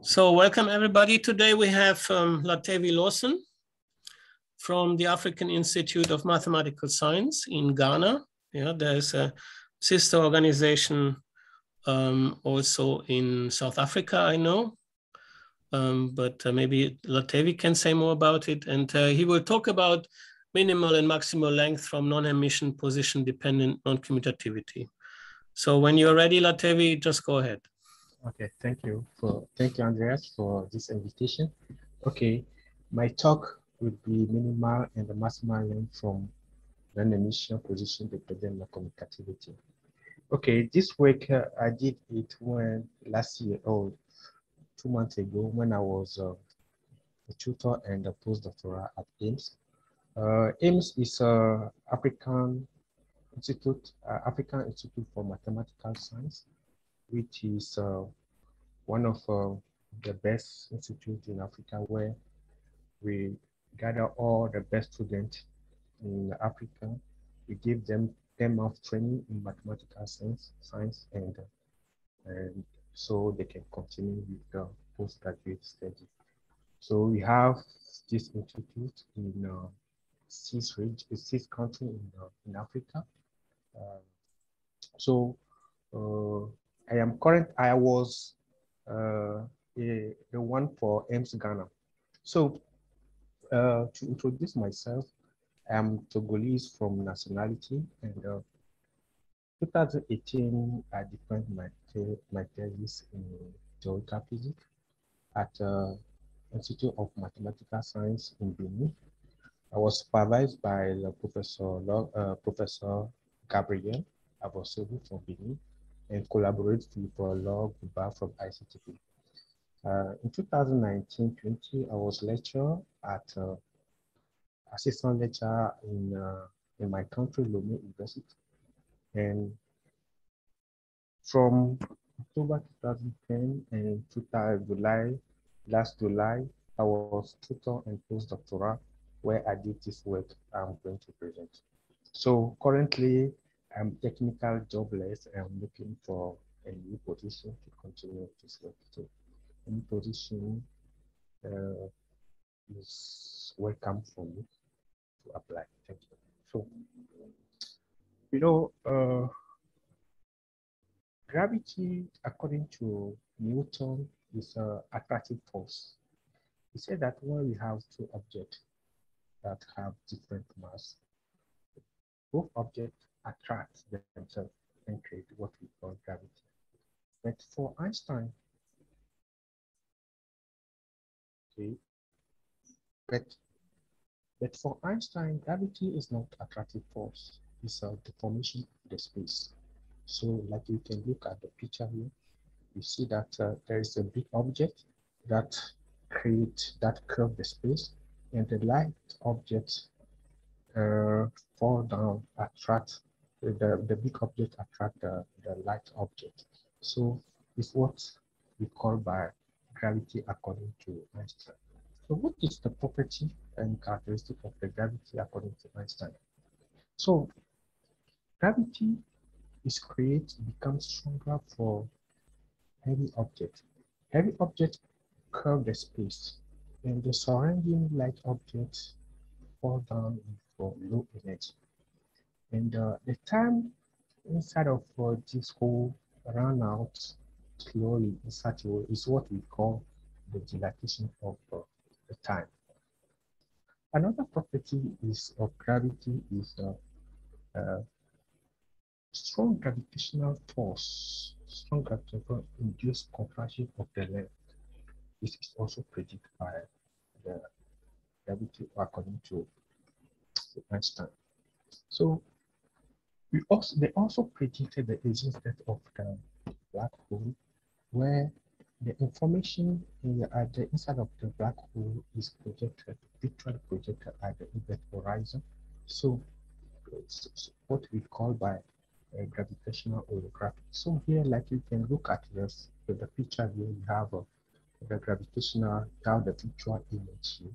So welcome everybody. Today we have um, Latévi Lawson from the African Institute of Mathematical Science in Ghana. Yeah, there's a sister organization um, also in South Africa, I know. Um, but uh, maybe Latévi can say more about it. And uh, he will talk about minimal and maximal length from non-Hermitian position dependent non-commutativity. So when you're ready, Latévi, just go ahead. Okay, thank you for thank you, Andreas, for this invitation. Okay, my talk will be minimal and the maximal length from non-Hermitian position dependent non-commutativity. Okay, this work uh, I did it when last year or oh, two months ago when I was uh, a tutor and a postdoctoral at AIMS. Uh, AIMS is a African Institute, uh, African Institute for Mathematical Science, which is uh, one of uh, the best institutes in Africa where we gather all the best students in Africa. We give them 10 months training in mathematical science, science and, and so they can continue with the postgraduate study. So we have this institute in uh, six, six countries in, uh, in Africa. Uh, so uh, I am current, I was uh, a, the one for AIMS Ghana. So uh, to introduce myself, I'm Togolese from nationality and uh, 2018, I defended my, my thesis in theoretical physics at uh, Institute of Mathematical Science in Benin. I was supervised by Professor, uh, Professor Gabriel Avossevou from Benin and collaborated with Laure Gouba from ICTP. Uh, in 2019-20, I was lecturer at uh, assistant lecturer in uh, in my country, Lomé University, and from October 2010 and July, last July, I was tutor and postdoctoral where I did this work I'm going to present. So currently, I'm technical jobless I'm looking for a new position to continue this work. So any position uh, is welcome for me to apply. Thank you. So, you know, uh, gravity, according to Newton, is an attractive force. He said that when we have two objects that have different mass, both objects attract themselves and create what we call gravity. But for Einstein, okay, but, but for Einstein, gravity is not attractive force. It's a deformation of the space. So like you can look at the picture here, you see that uh, there is a big object that create that curve the space and the light object uh, fall down, attract the, the big object attract the, the light object. So it's what we call by gravity according to Einstein. So what is the property and characteristic of the gravity according to Einstein? So gravity is created, becomes stronger for heavy object. Heavy object curve the space and the surrounding light objects fall down for low energy. And uh, the time inside of uh, this whole run out slowly in such a way is what we call the dilatation of uh, the time. Another property is of gravity is uh, uh, strong gravitational force, strong gravitational induced contraction of the length. This is also predicted by the gravity according to Einstein. So we also, they also predicted the existence of the black hole, where the information in the, at the inside of the black hole is projected, virtually projected at the event horizon. So it's what we call by a gravitational holography. So here, like you can look at this, the picture here, we have uh, the gravitational, down the virtual image here.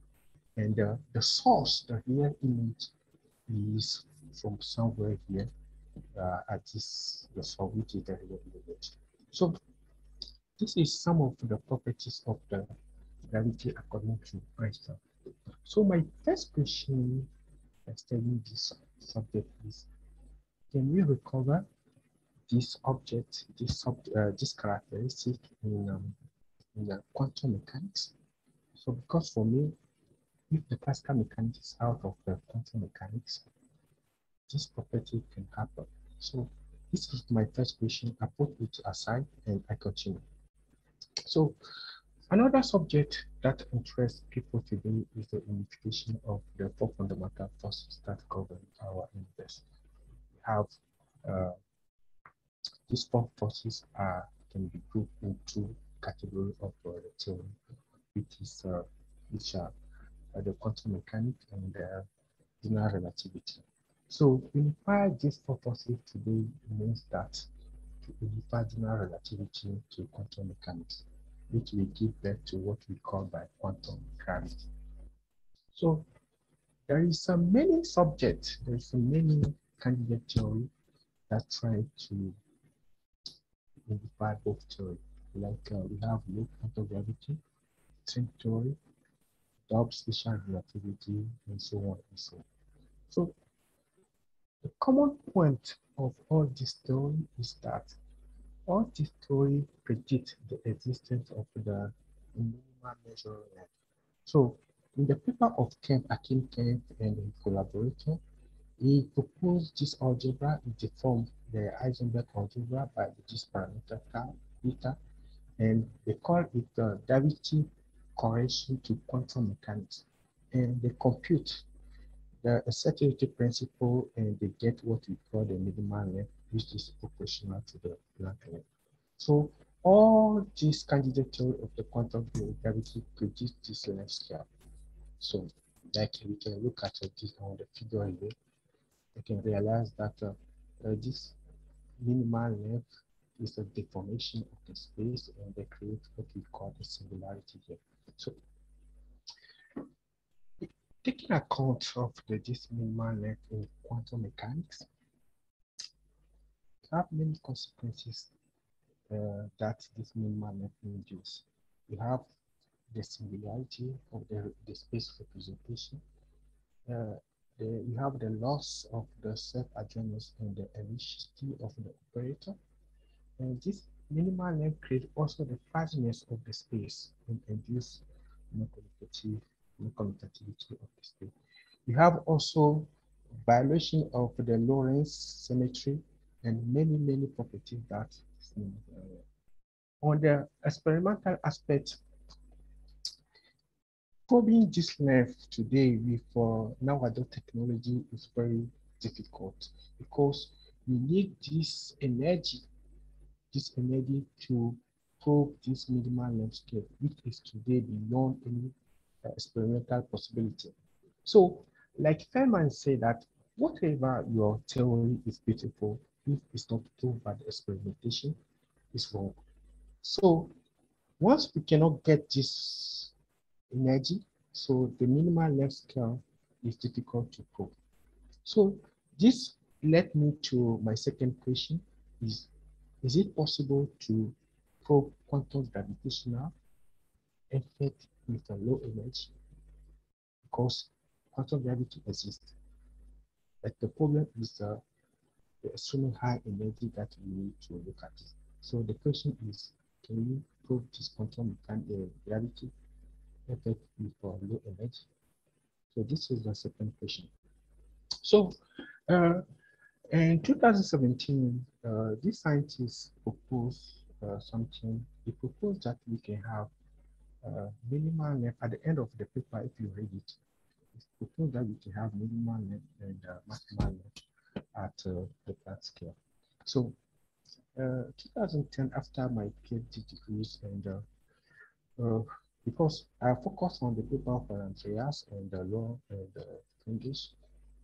And uh, the source, the real image is from somewhere here uh, this the which is the image. So this is some of the properties of the gravity according to Einstein. So my first question studying this subject is, can we recover this object, this sub, uh, this characteristic in um, in quantum mechanics? So because for me, if the classical mechanics is out of the quantum mechanics, this property can happen. So this is my first question. I put it aside and I continue. So another subject that interests people today is the unification of the four fundamental forces that govern our universe. We have uh, these four forces are can be grouped into category of uh, theory, which is uh, which are uh, the quantum mechanics and the general relativity. So unify these four forces today means that to unify general relativity to quantum mechanics, which will give birth to what we call by quantum gravity. So there is so many subjects, there's so many candidate theory that try to unify both theory. Like uh, we have loop quantum gravity, string theory, double special relativity, and so on and so on. So the common point of all this theory is that all this theory predict the existence of the minimal measurement. So in the paper of Kempf, Achim Kempf and his collaborator, he proposed this algebra in the form the Heisenberg algebra by this parameter beta, and they call it the gravity correlation to quantum mechanics. And they compute the uncertainty principle and they get what we call the minimal length, which is proportional to the Planck length. So all these candidate theory of the quantum gravity produce this length scale. So like we can look at this on the figure here, you can realize that uh, uh, this minimal length is a deformation of the space and they create what we call the singularity here. So taking account of the this minimal length in quantum mechanics, have many consequences uh, that this minimal length induces. We have the singularity of the, the space representation. Uh, the, we have the loss of the self-adjointness and the helicity of the operator. And this minimal length creates also the fuzziness of the space and induce non-commutative commutativity of the. We have also violation of the Lorentz symmetry and many, many properties that uh, on the experimental aspect, probing this length today with uh, nowadays technology is very difficult because we need this energy, this energy to probe this minimal landscape, which is today beyond any Uh, experimental possibility. So, like Feynman said that whatever your theory is beautiful, if it's not proved by the experimentation, is wrong. So, once we cannot get this energy, so the minimal length scale is difficult to prove. So this led me to my second question is, is it possible to prove quantum gravitational effect with a low image Because quantum gravity exists. But the problem is the extremely high energy that we need to look at. So the question is, can we prove this quantum gravity effect for low energy? So this is the second question. So uh, in 2017, uh, these scientists proposed uh, something. They proposed that we can have uh, minimal length at the end of the paper, if you read it, it's proposed that we can have minimal length and uh, maximal length at uh, the Planck scale. So uh, 2010, after my PhD degrees and uh, because I focus on the paper of Andreas and the law and English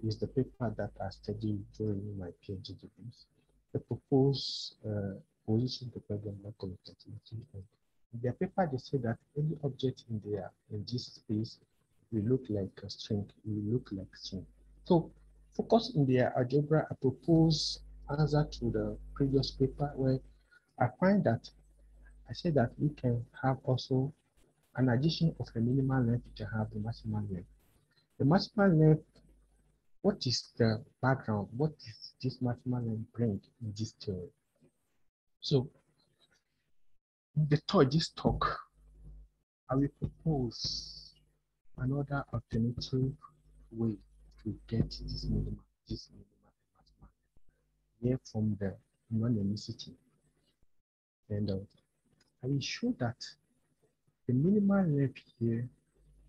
is the paper that I studied during my PhD degrees. The proposed uh, position to problem. In their paper, they say that any object in there in this space will look like a string, will look like string. So focus in their algebra, I propose answer to the previous paper where I find that I said that we can have also an addition of the minimal length, we can have the maximal length. The maximal length, what is the background? What is this maximal length bring in this theory? So, the third, this talk, I will propose another alternative way to get this minimal, this minimal maximal here from the non-unicity. And uh, I will show that the minimal length here,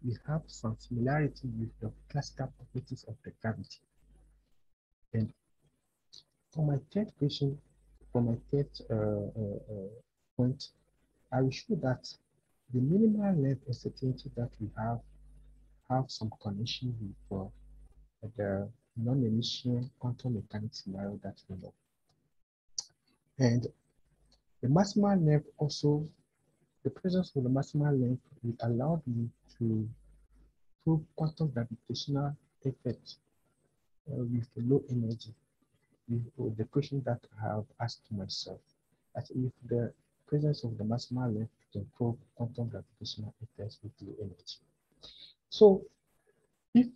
we have some similarity with the classical properties of the gravity. And for my third question, for my third uh, uh, uh, point, I will show that the minimal length uncertainty that we have have some connection with uh, the non-Hermitian quantum mechanics scenario that we know. And the maximal length also, the presence of the maximal length will allow me to prove quantum gravitational effect uh, with low energy. With the question that I have asked myself, that if the presence of the maximal length can prove quantum gravitational effects with low energy. So if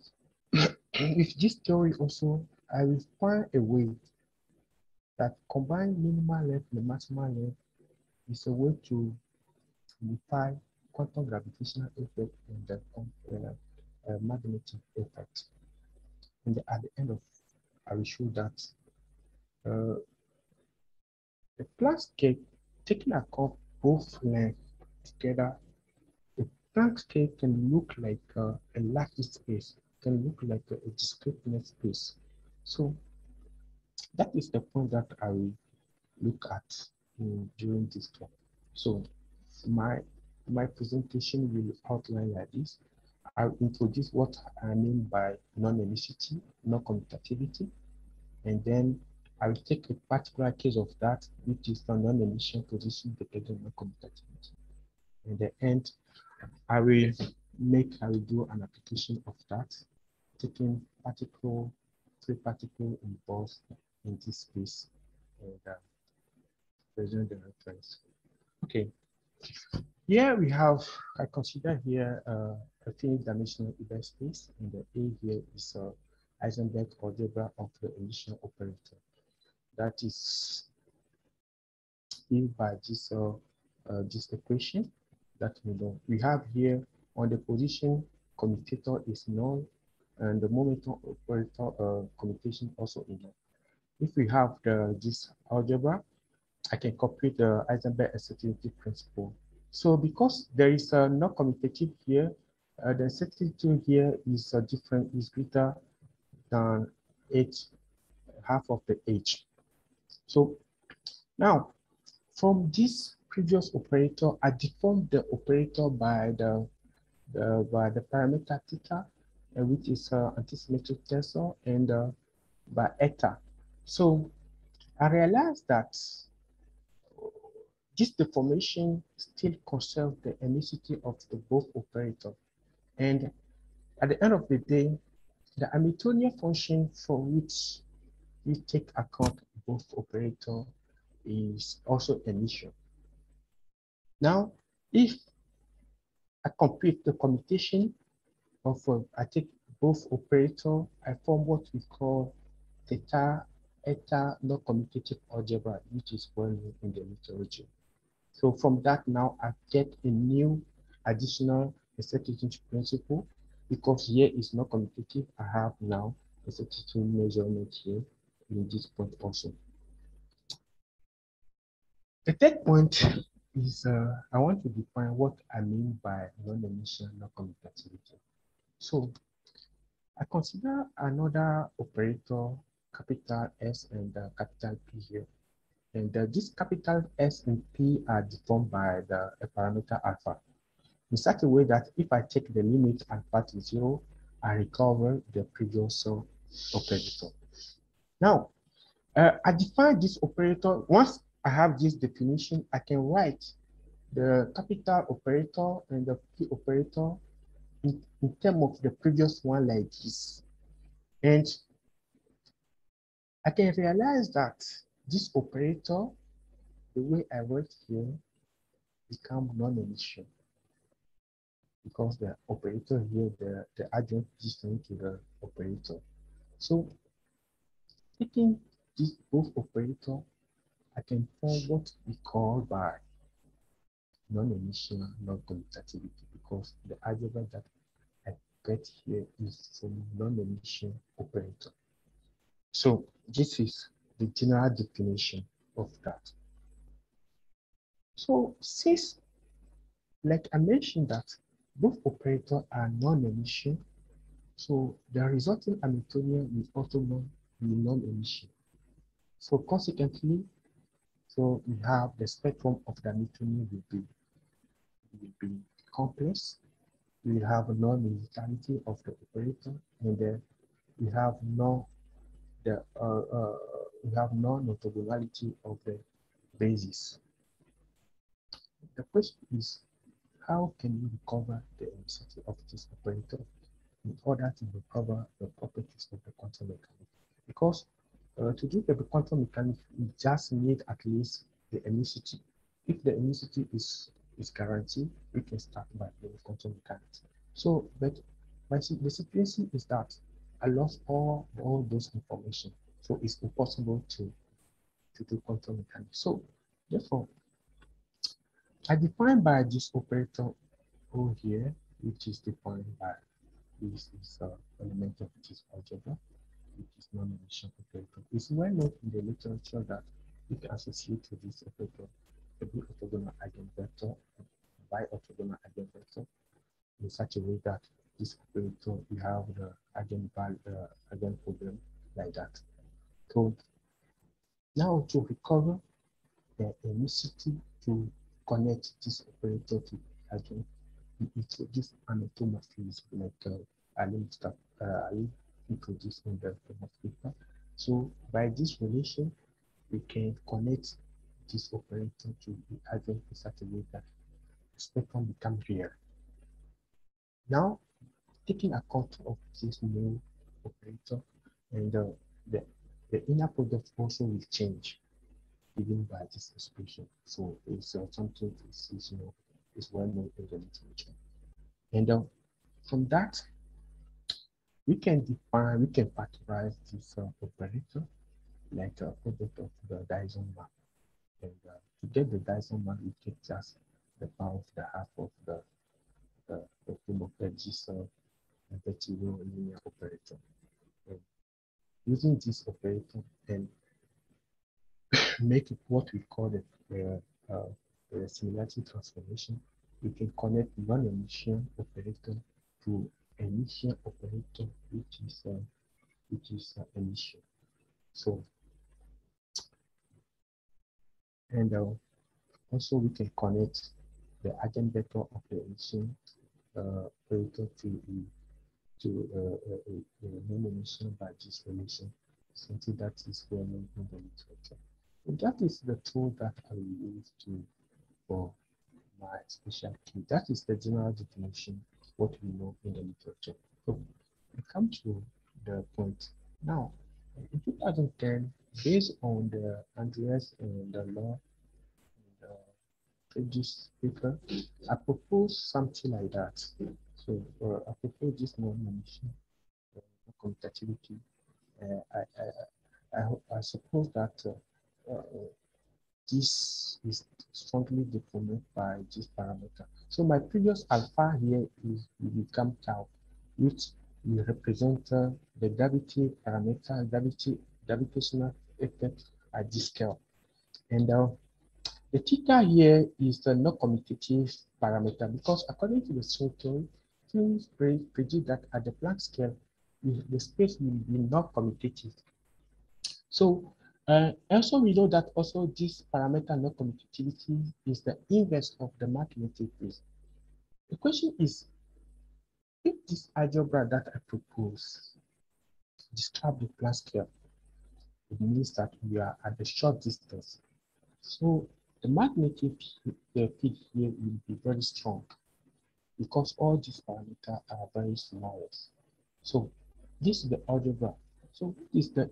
with this theory also, I will find a way that combined minimal length and maximal length is a way to unify quantum gravitational effect and the uh, uh, magnetic effect. And at the end of, I will show that uh, the Planck scale, taking a account both lengths together, the Planck scale can look like uh, a lattice space, can look like a, a discrete space. So that is the point that I will look at in, during this talk. So my my presentation will outline like this. I'll introduce what I mean by non-unicity, non-commutativity, and then I will take a particular case of that, which is the non-Hermitian position dependent non-commutativity. In the end, I will make, I will do an application of that, taking particle, three particle impulse in this space and uh, the reference. Okay. Here we have, I consider here uh, a three-dimensional event space, and the A here is uh, Heisenberg algebra of the initial operator. That is given by this uh, uh, this equation that we know. We have here on the position commutator is null, and the momentum operator uh, commutation also is null. If we have the, this algebra, I can compute the Heisenberg uncertainty principle. So because there is a not commutative here, uh, the uncertainty here is uh, different, is greater than h, half of the h. So now, from this previous operator, I deformed the operator by the, the by the parameter theta, uh, which is uh, antisymmetric tensor, and uh, by eta. So I realized that this deformation still conserves the unicity of the both operator. And at the end of the day, the Hamiltonian function for which we take account both operator is also an issue. Now, if I complete the commutation of, uh, I take both operator, I form what we call theta eta no commutative algebra, which is well known in the literature. So from that now I get a new additional uncertainty principle because here is not commutative. I have now a uncertainty measurement here in this point also. The third point is uh, I want to define what I mean by non-Hermitian non-commutativity. So I consider another operator capital S and uh, capital P here. And uh, these capital S and P are defined by the parameter alpha in such a way that if I take the limit alpha to zero, I recover the previous operator. Now, uh, I define this operator. Once I have this definition, I can write the capital operator and the P operator in, in terms of the previous one like this. And I can realize that this operator, the way I wrote here, become non-Hermitian because the operator here, the, the adjoint distance to the operator. So taking these both operator, I can form what we call by non-Hermitian non-commutativity because the algebra that I get here is from non-Hermitian operator. So this is the general definition of that. So since, like I mentioned that both operators are non-Hermitian, so the resulting Hamiltonian is also be non-Hermitian. So consequently, so we have the spectrum of the Hamiltonian will be will be complex. We have a non-unitarity of the operator, and then we have no the uh, uh, we have non-orthogonality of the basis. The question is, how can you recover the unicity of this operator in order to recover the properties of the quantum mechanics? Because uh, to do the quantum mechanics, we just need at least the unicity. If the unicity is is guaranteed, we can start by doing quantum mechanics. So, but my, the situation is that I lost all all those information, so it's impossible to to do quantum mechanics. So, therefore, I define by this operator over here, which is defined by this is uh, element of this algebra, is non-Hermitian operator. It's well known in the literature that you can associate this operator a b orthogonal eigenvector and bi orthogonal eigenvector in such a way that this operator you have the eigenvalue uh, eigen problem like that. So now to recover the unicity to connect this operator to eigen, we introduce an automorphism like uh, Ali stuff uh, introduced in the paper. So by this relation, we can connect this operator to the agent in a way that spectrum become real. Now, taking account of this new operator and the, the inner product also will change given by this expression. So it's uh, something is, is, you know, is well known in the literature. And uh, from that, we can define, we can factorize this uh, operator like a product of the Dyson map. And uh, to get the Dyson map, we take just the power of the half of the the, the homophagic uh, integral linear operator. And using this operator and make it what we call the, uh, the similarity transformation, we can connect non-Hermitian operator to Hermitian operator, which is uh, which is uh, Hermitian. So, and uh, also we can connect the eigenvector of the initial uh, operator to to uh, a, non-Hermitian by this relation, something that is well known in the literature. And that is the tool that I will use to for my special specialty. That is the general definition what we know in the literature. So we come to the point. Now, in 2010, based on the Andreas and the law and previous paper, I proposed something like that. So uh, I propose this non-Hermitian uh, commutativity. Uh, I, I, I, I, suppose that uh, uh, this is strongly defined by this parameter. So my previous alpha here is will become tau, which will represent uh, the gravity parameter, gravity gravitational effect at this scale. And uh, the theta here is the non-commutative parameter because according to the string theory, things predict that at the Planck scale, the space will be non-commutative. So uh, also, we know that also this parameter non commutativity is the inverse of the magnetic field. The question is, if this algebra that I propose describe the Planck scale, it means that we are at the short distance. So the magnetic field here will be very strong because all these parameters are very small. So this is the algebra. So what is the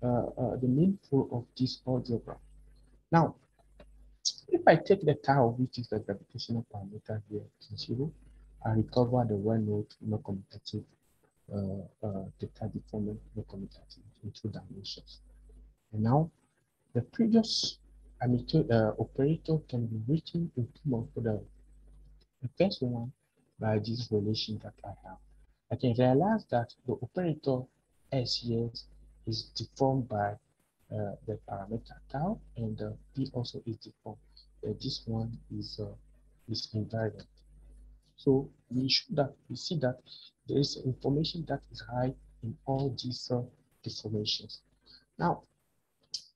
the main flow of this algebra. Now, if I take the tau, which is the gravitational parameter here zero, I recover the well-known non-commutative uh, uh, deforming non-commutative in two dimensions. And now, the previous uh, operator can be written in of the, the first one by this relation that I have. I can realize that the operator S here is deformed by uh, the parameter tau, and uh, P also is deformed. Uh, this one is uh, is invariant. So we should that we see that there is information that is high in all these uh, deformations. Now,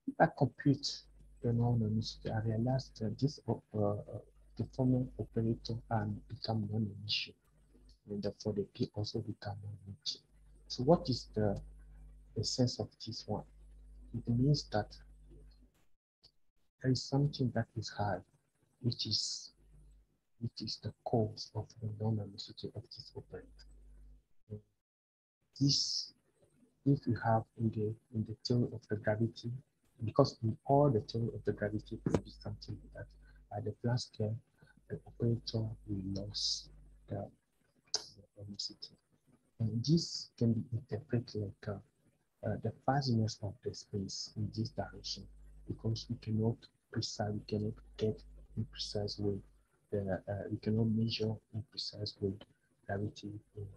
if I compute the non-Hermitian, I realize that this uh, uh, deforming operator and become non-Hermitian, and therefore the P also become non-Hermitian. So what is the, the sense of this one? It means that there is something that is hard, which is which is the cause of the non-anisotropy of this operator. This, if you have in the in the theory of the gravity, because in all the theory of the gravity will be something that at the Planck scale, the operator will lose the, the. And this can be interpreted like uh, uh, the vastness of the space in this direction because we cannot precise, we cannot get in precise way the, uh, we cannot measure in precise way gravity in, in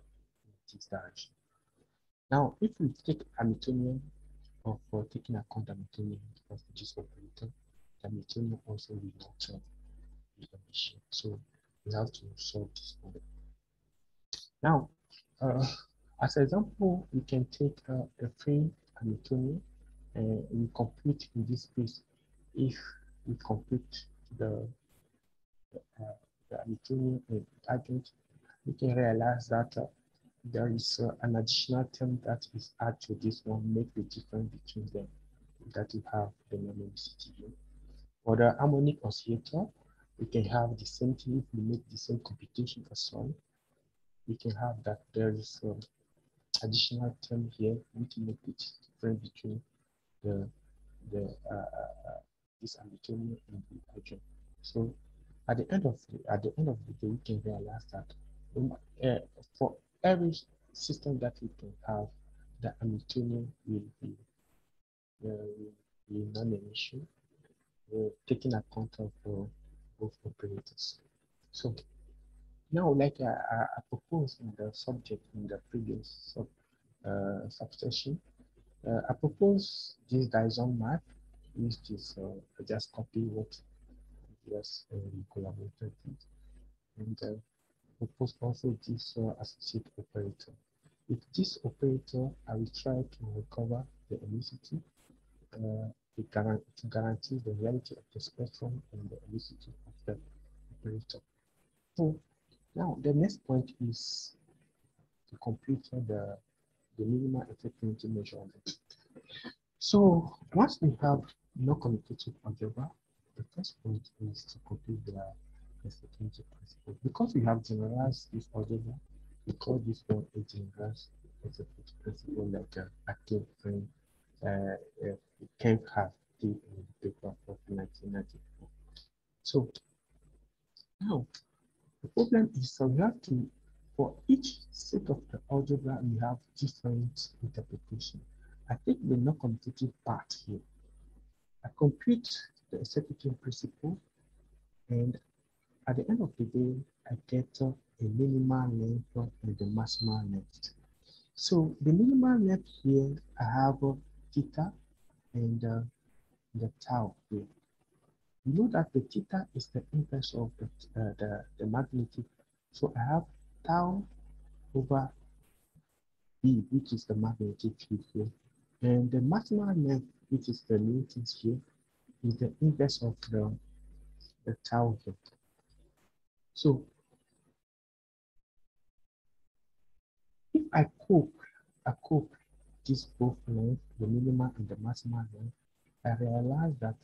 this direction. Now, if we take Hamiltonian or for taking account Hamiltonian of this operator, Hamiltonian also will not uh, be Hermitian. So we have to solve this problem. Now, uh, as an example, we can take uh, a free Hamiltonian and we compute in this case if we compute the uh, the Hamiltonian agent, we can realize that uh, there is uh, an additional term that is added to this one, make the difference between them, that you have the here. For the harmonic oscillator, we can have the same thing if we make the same computation as well. We can have that there is uh, additional term here which make the difference between the the uh, uh, this Hamiltonian and the agent. So at the end of the, at the end of the day, we can realize that um, uh, for every system that we can have, the Hamiltonian will be uh, will be non-Hermitian, uh, taking account of uh, both operators. So now, like I, I, proposed in the subject in the previous sub, uh, subsection, uh, I propose this Dyson map, which is uh, just copy what yes, uh, collaborated. And uh, propose also this uh, associate operator. With this operator, I will try to recover the elasticity uh, to, guarantee, to guarantee the reality of the spectrum and the elasticity of the operator. So now the next point is to compute the, the minimal effectivity measurement. So once we have no commutative algebra, the first point is to compute the uncertainty principle. Because we have generalized this algebra, we call this one a generalized uncertainty principle like uh, active frame uh, uh, Kempf have did the paper of 1994. So now the problem is so we have to for each set of the algebra we have different interpretation. I take the non-commutative part here. I compute the executive principle. And at the end of the day, I get a minimal length and the maximal length. So the minimal length here, I have theta and uh, the tau here. Know that the theta is the inverse of the, uh, the, the magnetic. So I have tau over B, which is the magnetic field here. And the maximal length, which is the Newton's here, is the inverse of the, the tau here. So if I cope, I cope this both length, the minimum and the maximum length, I realize that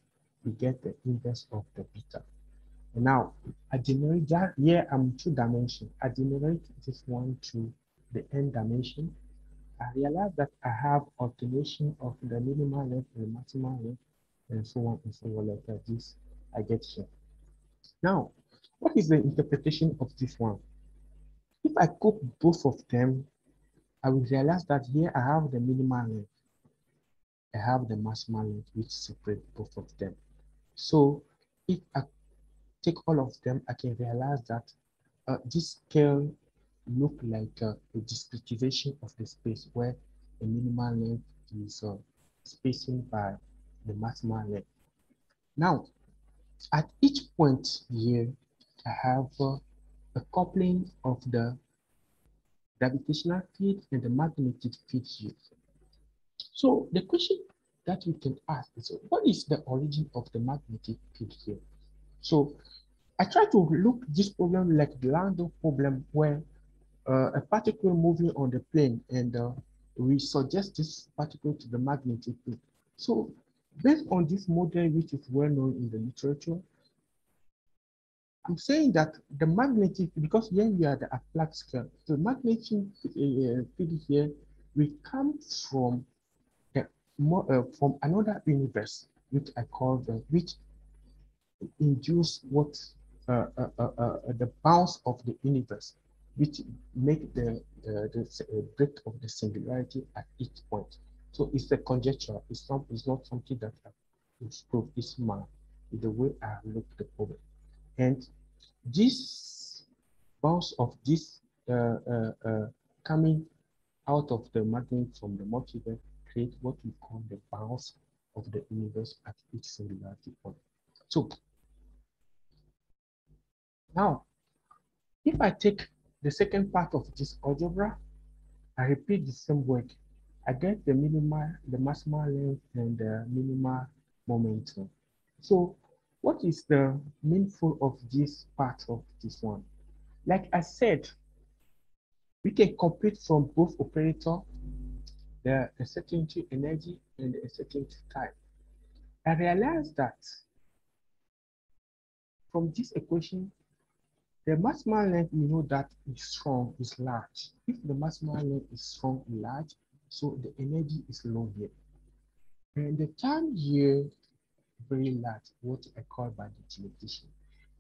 we get the inverse of the beta. And now I generate that here I'm two dimension. I generate this one to the n dimension. I realize that I have alternation of the minimal length and the maximum length and so on and so on like this I get here. Now, what is the interpretation of this one? If I cook both of them, I will realize that here I have the minimal length. I have the maximal length which separate both of them. So if I take all of them, I can realize that uh, this scale look like uh, a discretization of the space where the minimal length is uh, spacing by the maximal length. Now, at each point here, I have uh, a coupling of the gravitational field and the magnetic field here. So the question that we can ask is, what is the origin of the magnetic field here? So I try to look this problem like the Landau problem where uh, a particle moving on the plane and uh, we suggest this particle to the magnetic field. So based on this model, which is well known in the literature, I'm saying that the magnetic, because here we are the Planck scale, the magnetic uh, field here will come from the, uh, from another universe, which I call the, which induce what uh, uh, uh, uh the bounce of the universe, which make the, the, break of the singularity at each point. So it's a conjecture. It's not, it's not something that is proved. It's my, the way I look the problem. And this bounce of this coming out of the magnet from the multiverse create what we call the bounce of the universe at each singularity point. So now, if I take the second part of this algebra, I repeat the same work. I get the minimal, the maximal length and the minimal momentum. So what is the meaningful of this part of this one? Like I said, we can compute from both operator, the uncertainty energy and the uncertainty time. I realized that from this equation, the maximal length we know that is strong is large. If the maximal length is strong and large, so the energy is low here. And the time here very large, what I call by the television,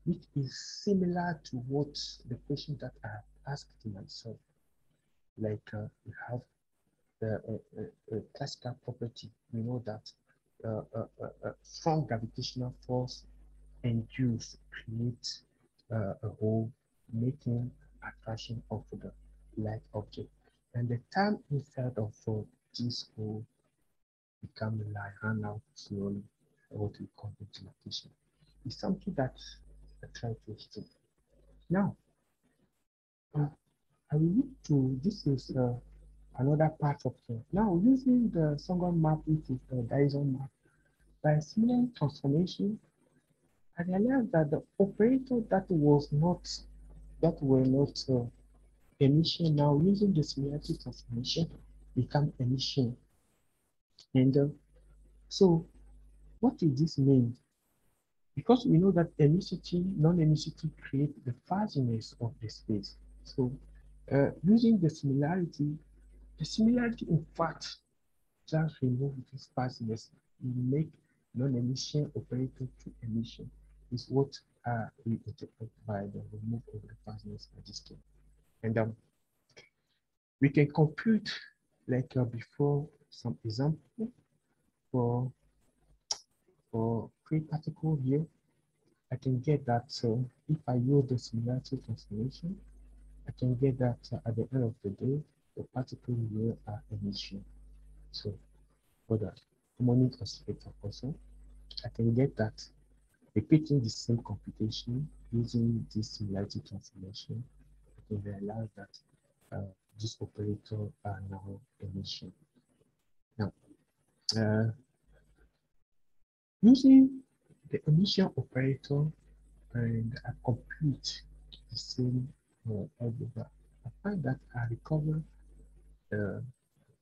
which is similar to what the question that I asked myself. Like uh, we have the uh, uh, uh classical property, we know that uh, uh, strong gravitational force induce create a hole, making attraction of the light object. And the time inside of this hole become light, run out slowly what we call implementation. It's something that I try to explain. Now, uh, I will need to, this is uh, another part of the, now using the Songon map, which is the Dyson map, by similar transformation, I realized that the operator that was not, that were not uh, Hermitian now using the similarity transformation become Hermitian. And uh, so what does this mean? Because we know that emissivity, non-emissivity create the fuzziness of the space. So uh, using the similarity, the similarity in fact just remove this. We make non-Hermitian operator to Hermitian is what uh, we interpret by the remove of the this case. And um, we can compute like uh, before some example for for free particle here, I can get that so if I use the similarity transformation, I can get that uh, at the end of the day, the particle here are Hermitian. So for the harmonic oscillator also, I can get that repeating the same computation using this similarity transformation, I can realize that uh, this operator are now Hermitian. Now, uh, Using the Hermitian operator and I compute the same uh, algebra, I find that I recover uh,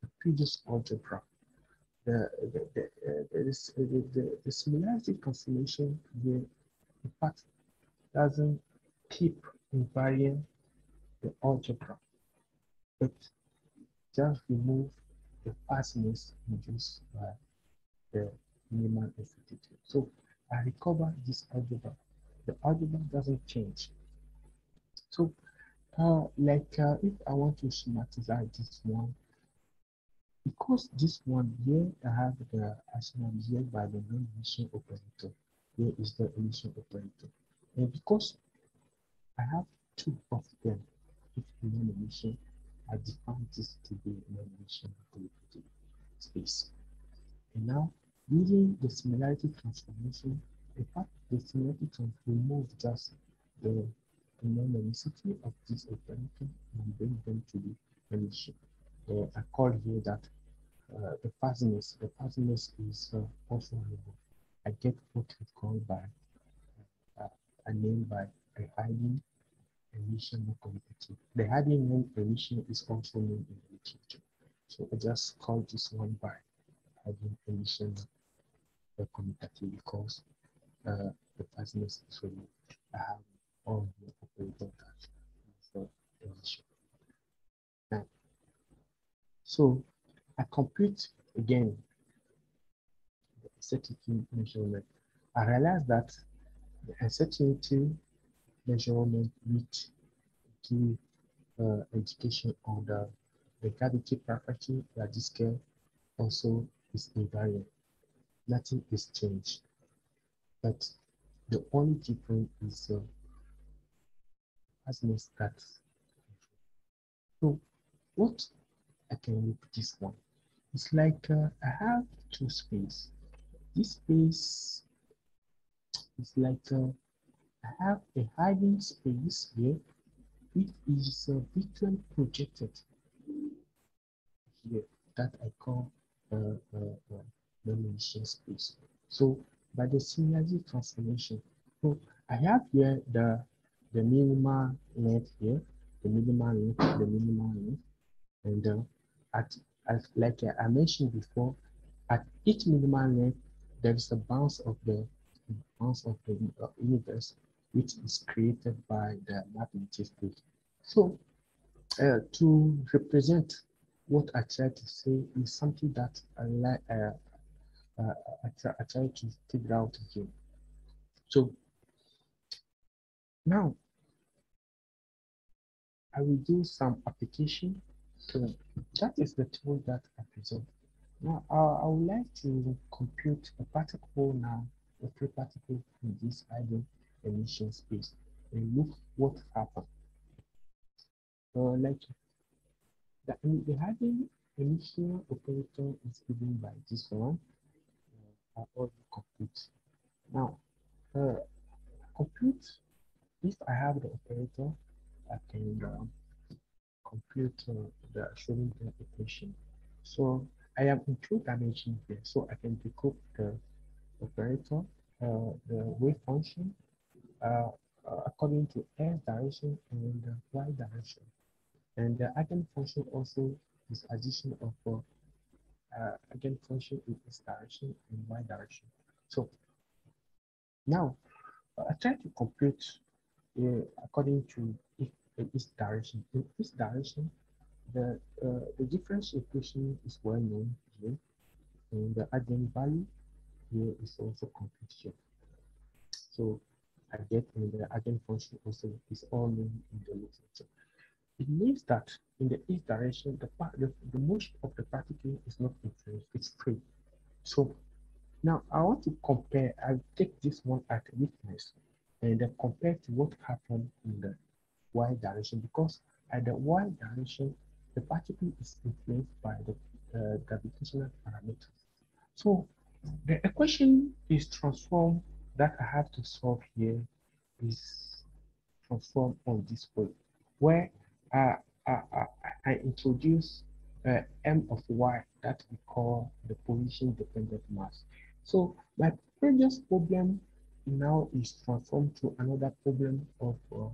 the previous algebra. The, the, the, uh, the, the, the, similarity constellation here, in fact, doesn't keep invariant the algebra, but just remove the fastness induced by the minimal effective. So I recover this algebra the algebra doesn't change. So, uh, like if I want to schematize this one, because this one here I have the here by the non-Hermitian operator. Here is the Hermitian operator. And because I have two of them, if non-Hermitian, I define this to be non-Hermitian space. And now, using the similarity transformation, in fact, the similarity transformation remove just the, non-unicity of this operator and bring them to the Hermitian. Uh, I call here that uh, the fuzziness. The fuzziness is uh, also removed. I get what we call by uh, a name by a hiding Hermitian commutative. The hiding Hermitian is also named in the literature. So I just call this one by hiding Hermitian commutative because uh, the fuzziness is removed. I have all the. Now, so I compute again the uncertainty measurement. I realize that the uncertainty measurement which give uh, indication on the, the gravity property that this scale also is invariant. Nothing is changed. But the only difference is uh, as that. So what I can look this one it's like uh, I have two space. This space is like uh, I have a hiding space here, which is uh, virtually projected here that I call uh, uh, uh, space. So by the similarity transformation, so I have here the the minimal length here, the minimal length, the minimal length, and uh, at as like I mentioned before, at each minimal length, there is a bounce of the bounce of the uh, universe, which is created by the magnetic field. So, uh, to represent what I try to say is something that I like. Uh, uh, I, try, I try to figure out here. So now I will do some application so that is the tool that I present. Now, uh, I would like to compute a particle now, a free particle in this hiding Hermitian space, and look what happened. So, like the, the hiding Hermitian operator is given by this one. Uh, I already compute. Now, uh, compute. If I have the operator, I can um, compute uh, the Schrodinger equation. So I have in two dimensions here. So I can decode the operator, uh, the wave function, uh, uh according to x direction and y direction. And the eigenfunction also is addition of uh, uh, eigenfunction in x direction and y direction. So now I try to compute according to in this direction. In this direction, the uh, the difference equation is well known here, and the eigenvalue here is also computed So I get and the eigenfunction also is all known in the literature. It means that in the east direction, the, part, the, the motion of the particle is not influenced, it's free. So now I want to compare, I'll take this one at witness and then compare to what happened in the y direction because at the y direction, the particle is influenced by the uh, gravitational parameters. So the equation is transformed that I have to solve here is transformed on this way, where uh, I, I, I introduce uh, m of y that we call the position dependent mass. So my previous problem now is transformed to another problem of uh,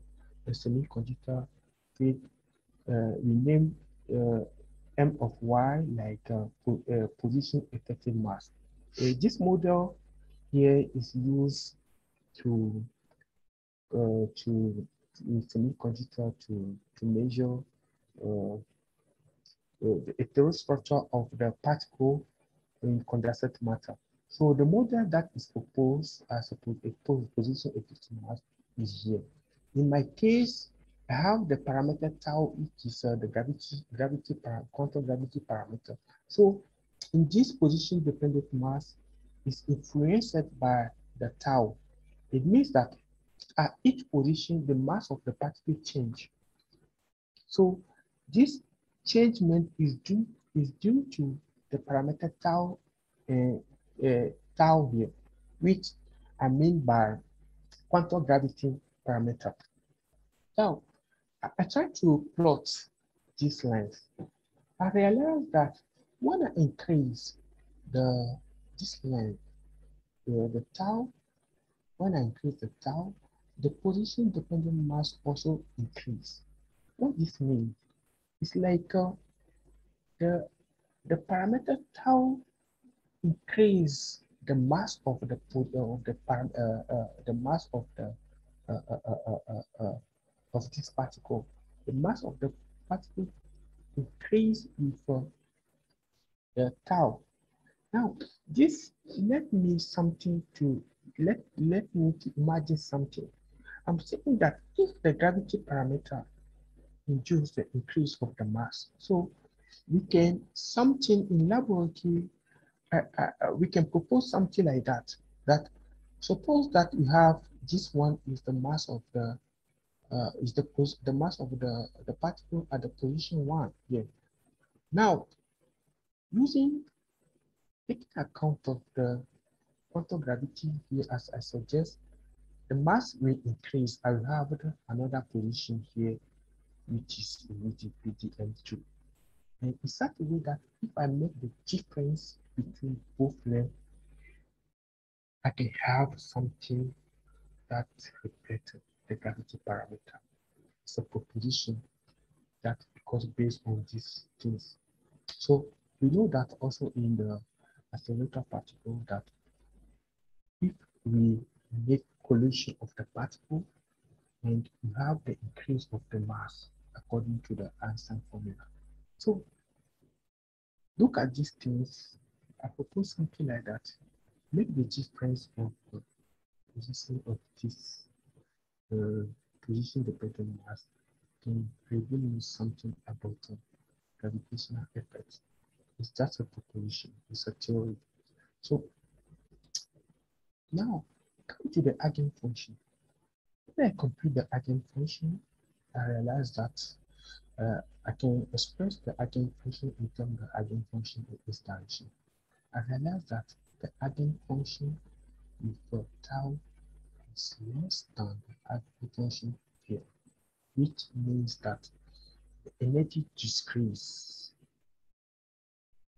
a semiconductor with uh, we name uh, m of y like uh, po uh, position effective mass. Uh, this model here is used to to in semiconductor to to measure the structure of the particle in condensate matter. So the model that is proposed as a, position efficient mass is here. In my case, I have the parameter tau, which is uh, the gravity, gravity quantum gravity parameter. So in this position dependent mass is influenced by the tau. It means that at each position, the mass of the particle change. So this changement is due is due to the parameter tau uh, tau here, which I mean by quantum gravity parameter. Now, I, I try to plot these lines. I realize that when I increase the this length, the, the tau, when I increase the tau, the position dependent mass also increase. What this means? It's like uh, the the parameter tau increase the mass of the of the uh, uh, the mass of the uh, uh, uh, uh, of this particle. The mass of the particle increase with the tau. Now, this let me something to let let me imagine something. I'm saying that if the gravity parameter induce the increase of the mass, so we can something in laboratory uh, uh, uh, we can propose something like that. That suppose that you have this one is the mass of the uh, is the the mass of the the particle at the position one here. Now, using taking account of the quantum gravity here as I suggest, the mass will increase. I will have another position here, which is emitted PDM2. And in such a way that if I make the difference between both lengths, I can have something that reflects the gravity parameter. It's a proposition that because based on these things. So we know that also in the accelerator particle that if we make collision of the particle and you have the increase of the mass according to the Einstein formula. So look at these things I propose something like that. Make the difference of the position of this uh, position dependent mass can reveal me something about the gravitational effect. It's just a proposition, it's a theory. So now come to the eigenfunction. When I compute the eigenfunction, I realize that uh, I can express the eigenfunction in terms of the eigenfunction in this direction. I realized that the eigenfunction for tau is less than the eigenfunction here, which means that the energy decrease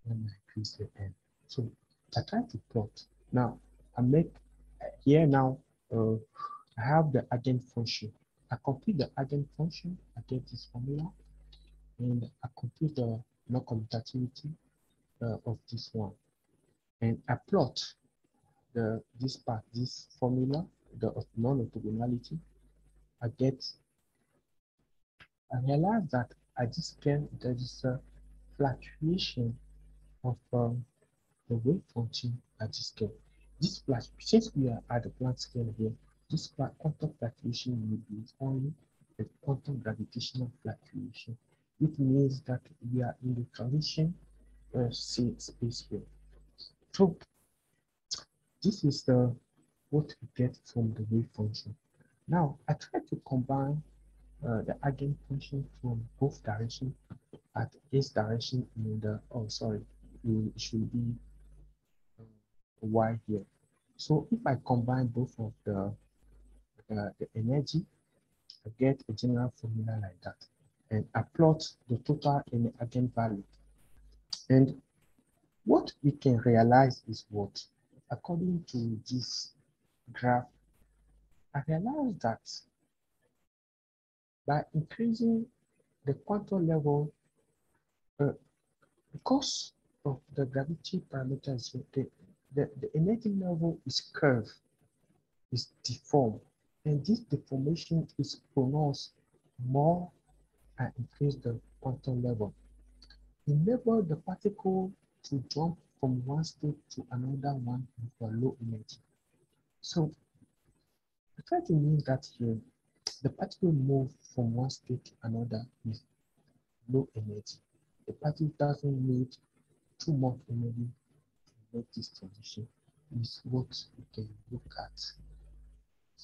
when I increase the n. So I try to plot. Now I make here now uh, I have the eigenfunction. I compute the eigenfunction, I get this formula, and I compute the non-commutativity uh, of this one and I plot the this part, this formula, the non-orthogonality, I get, I realize that at this scale there is a fluctuation of um, the wave function at this scale. This flash, since we are at the Planck scale here, this quantum fluctuation will be only a quantum gravitational fluctuation, It means that we are in the transition uh, space here. So this is the what we get from the wave function. Now I try to combine uh, the eigenfunction from both directions at this direction in the oh sorry it should be uh, y here. So if I combine both of the uh, the energy, I get a general formula like that, and I plot the total in the eigenvalue. And what we can realize is what, according to this graph, I realized that by increasing the quantum level, uh, because of the gravity parameters, the, the, the energy level is curved, is deformed, and this deformation is pronounced more and increase the quantum level. Enable the particle to jump from one state to another one with a low energy. So I try to mean that here, the particle move from one state to another with low energy. The particle doesn't need too much energy to make this transition. Is what we can look at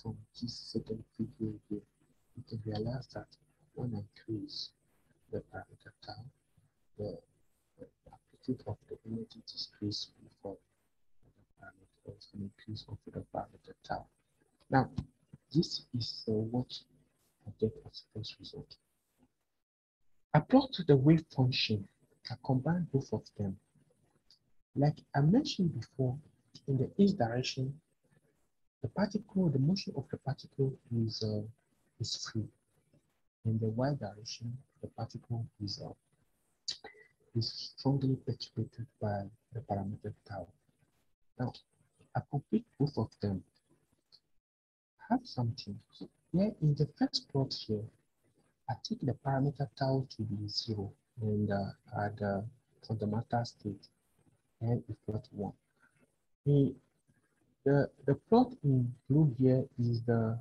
from this second figure here. You can realize that when I increase the parameter the, the of the energy decrease before the parameter is an increase of the tau. Now, this is uh, what I get as first result. I plot the wave function. I combine both of them. Like I mentioned before, in the east direction, the particle, the motion of the particle is uh, is free. In the y direction, the particle is uh, is strongly perturbated by the parameter tau. Now, I complete both of them. Have something here in the first plot here. I take the parameter tau to be zero and uh, at the fundamental state n equal to one. The, the, the plot in blue here is the,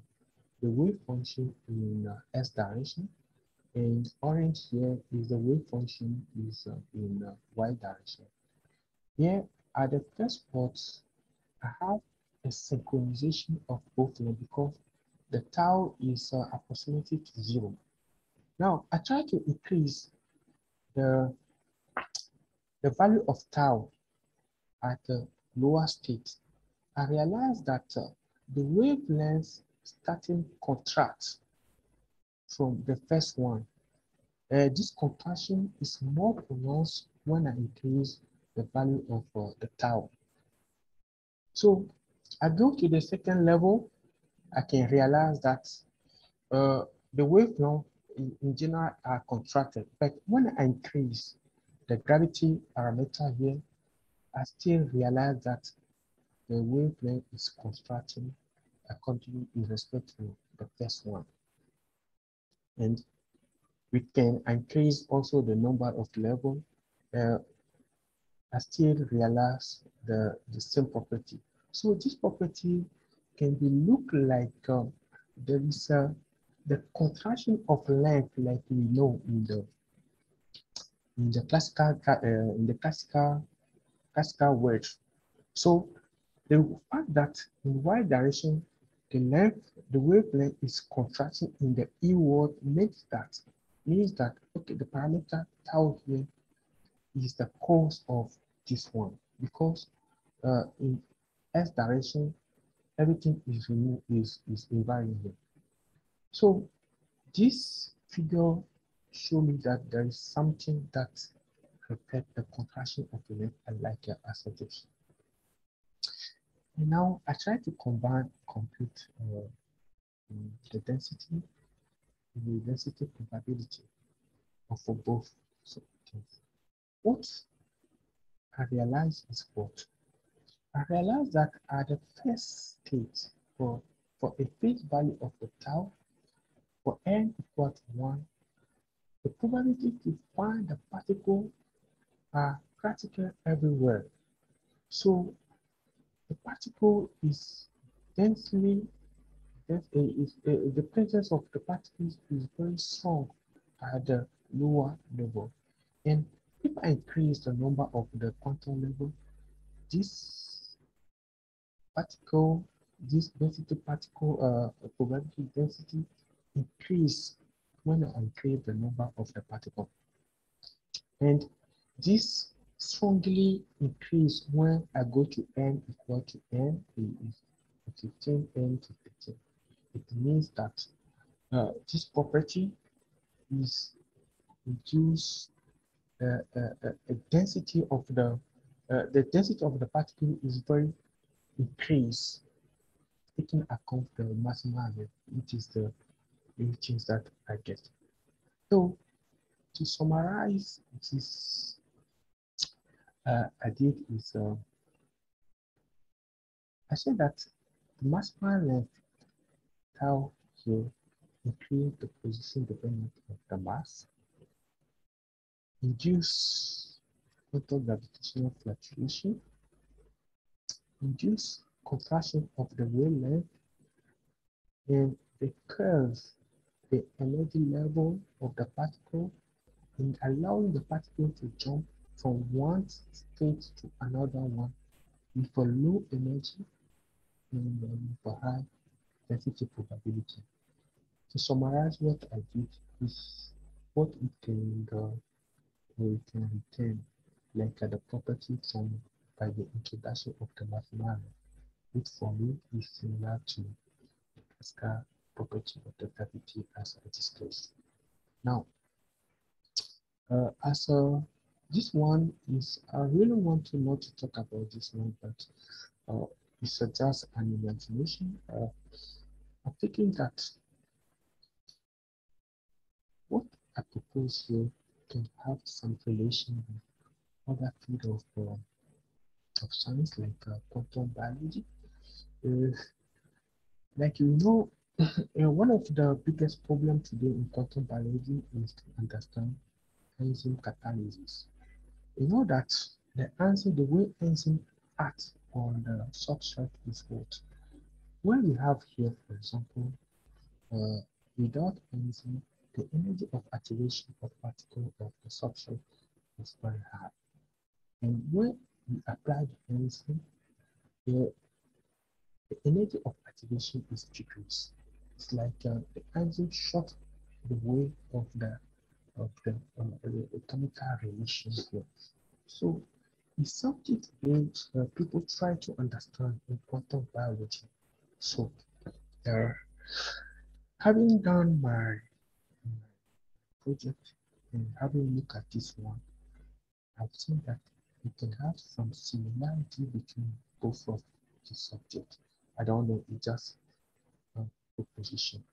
the wave function in uh, s direction and orange here is the wave function is uh, in uh, y direction. Here at the first plot, I have a synchronization of both them because the tau is uh, approximately to zero. Now I try to increase the, the value of tau at the lower state. I realize that uh, the wavelength starting contract from the first one. Uh, this contraction is more pronounced when I increase the value of uh, the tau. So I go to the second level, I can realize that uh, the wavelength in, in general are contracted, but when I increase the gravity parameter here, I still realize that the wavelength is contracting according in respect to the first one. And we can increase also the number of level. Uh, I still realize the, the same property. So this property can be look like um, there is a the contraction of length like we know in the in the classical uh, in the classical classical words. So the fact that in y direction the length the wavelength is contracting in the e inward makes that means that okay the parameter tau here is the cause of this one because uh, in s direction everything is is is invariant so this figure show me that there is something that reflects the contraction of the length and like a percentage. And now I try to combine compute uh, the density the density probability for both things. What I realize is what I realize that at the first state for for a phase value of the tau for n equal to 1, the probability to find the particle are practically everywhere. So the particle is densely, is, uh, the presence of the particles is very strong at the lower level. And if I increase the number of the quantum level, this particle, this density particle uh, probability density increase when I increase the number of the particle. And this strongly increase when I go to n equal to n is 15 n to 15. It means that uh, this property is reduce uh, uh, uh, density of the uh, the density of the particle is very increased taking account the maximum which is the things that I get. So to summarize this uh, I did is uh, I said that the maximum length tau here increase the position dependent of the mass, induce total gravitational fluctuation. Induce compression of the wavelength. And the curve the energy level of the particle and allowing the particle to jump from one state to another one with a low energy and um, high density probability. To summarize what I did is what it can uh, we can return like uh, the property from by the introduction of the mathematics, which for me is similar to the Pascal property of the gravity as I discussed. Now, uh, as a this one is I really want to not to talk about this one, but uh, it's just an imagination. Uh, I'm thinking that what I propose here can have some relation with other field of uh, of science like uh, quantum biology. Uh, like you know, one of the biggest problems today in quantum biology is to understand enzyme catalysis you know that the enzyme, the way enzyme act on the substrate is what? When we have here, for example, uh, without enzyme, the energy of activation of particle of the substrate is very high. And when we apply the enzyme, the, the energy of activation is decreased. It's like uh, the enzyme short the way of the of the, uh, the chemical reactions here. So it's something that uh, people try to understand in biology. So uh, having done my, project and having looked at this one, I've seen that we can have some similarity between both of the subject. I don't know, it's just a proposition.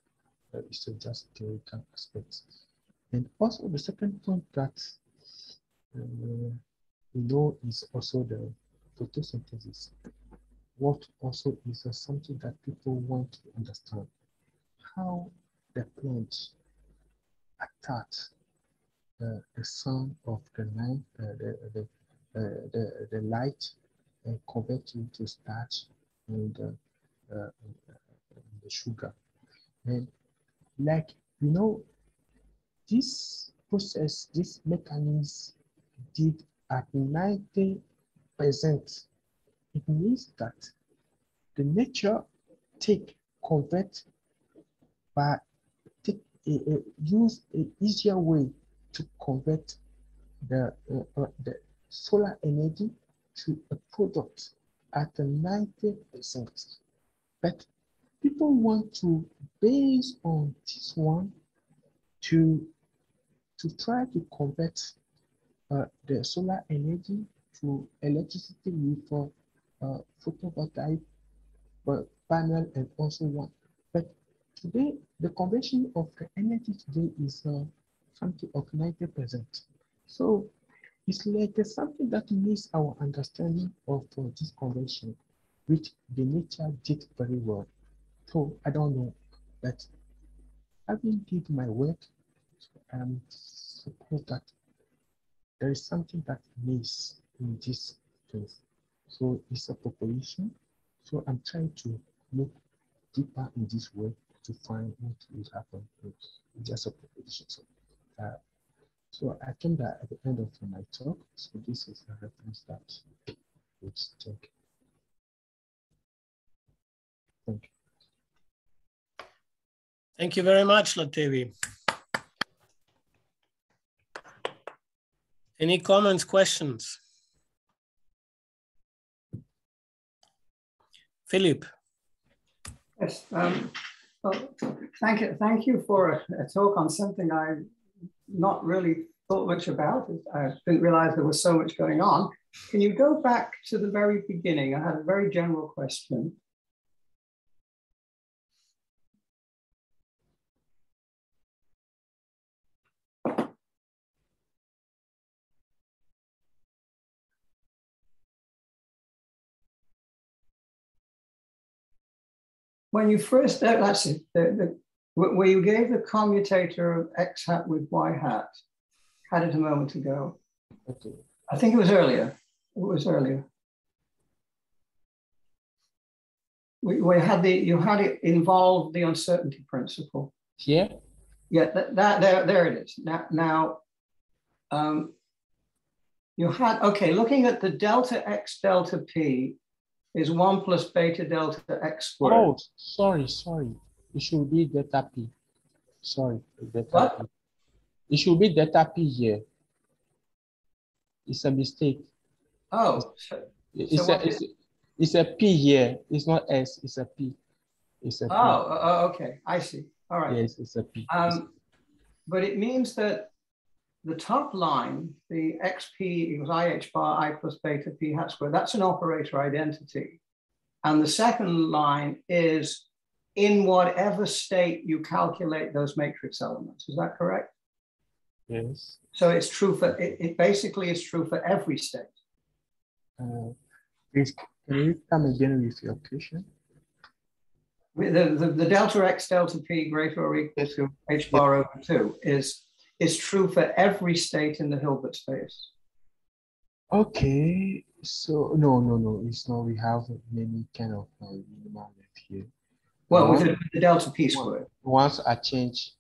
Uh, it's just theoretical aspects. And also the second point that uh, we know is also the photosynthesis. What also is uh, something that people want to understand. How the plants attack uh, the sun of the night, uh, the, the, uh, the, the light and convert it into starch and uh, uh, the sugar. And like, you know, this process, this mechanism did at 90%. It means that the nature take, convert, but take, a, a, use an easier way to convert the, uh, uh, the solar energy to a product at 90%. But people want to, base on this one, to to try to convert uh, the solar energy to electricity with uh, uh, photovoltaic panel and also one. But today, the conversion of the energy today is uh, something of 90%. So it's like something that needs our understanding of uh, this convention, which the nature did very well. So I don't know, but having did my work, I'm suppose that there is something that needs in this place. So it's a proposition. So I'm trying to look deeper in this way to find what will happen with just a population. So, uh, so I think that at the end of my talk, so this is a reference that would take. Thank you. Thank you very much, Latévi. Any comments, questions? Philip. Yes. Um, well, thank you. Thank you for a, a, talk on something I not really thought much about. I didn't realize there was so much going on. Can you go back to the very beginning? I had a very general question. When you first, uh, that's it, the, the, where you gave the commutator of x hat with y hat, had it a moment ago. Okay. I think it was earlier. It was earlier. We, we had the you had it involve the uncertainty principle. Yeah. Yeah, that, that there there it is. Now now um, you had okay, looking at the delta x delta p is one plus beta delta x squared. Oh, sorry, sorry. It should be delta p. Sorry, delta What? p. It should be delta p here. It's a mistake. Oh, so, It's what a it's, it's a p here. It's not s. It's a p. It's a oh, p. uh, okay, I see. All right. Yes, it's a p. Um, but it means that the top line, the xp equals ih bar i plus beta p hat squared, that's an operator identity. And the second line is in whatever state you calculate those matrix elements. Is that correct? yes. So it's true for, it, it basically is true for every state. Uh, please, can you come again with your question? The, the, the delta x delta p greater or equal to h bar over two is, is true for every state in the Hilbert space. Okay, so no, no, no. It's not. We have many kind of uh, minimal left here. Well, with the, the delta p squared. Once I change,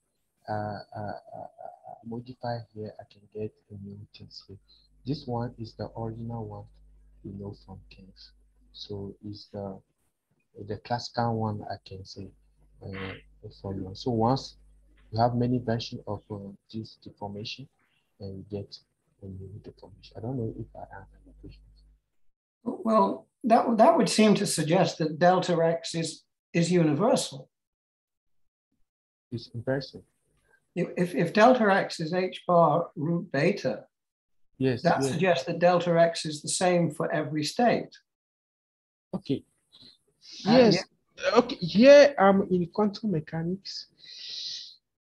uh, uh, uh, uh, modify here, I can get a new things here. This one is the original one we know from Kings. So it's the the classical one I can say uh, you. So once you have many versions of uh, this deformation, and you get a new deformation. I don't know if I answered your question. Well, that, would- that would seem to suggest that delta x is, is universal. It's inversive. If, if, delta x is h bar root beta, Yes. that yes. suggests that delta x is the same for every state. Okay. Uh, Yes. Okay. Here I'm in quantum mechanics,